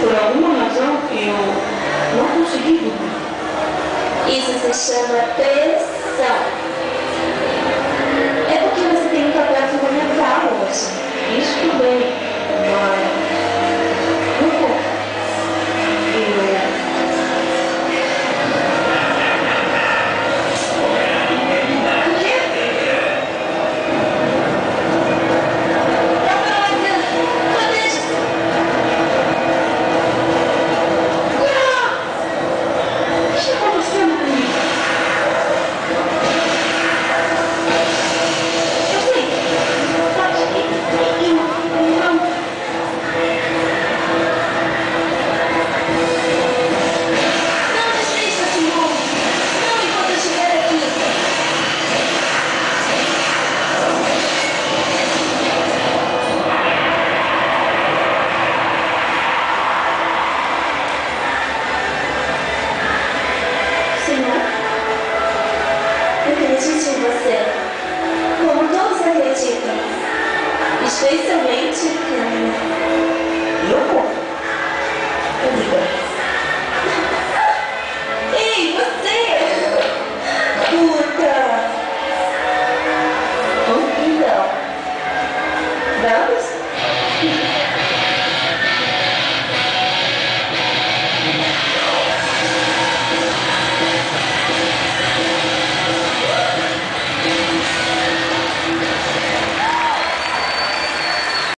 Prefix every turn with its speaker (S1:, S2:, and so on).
S1: por alguma razão, eu não consegui dormir.
S2: Isso se chama pressão. especialmente para
S1: eu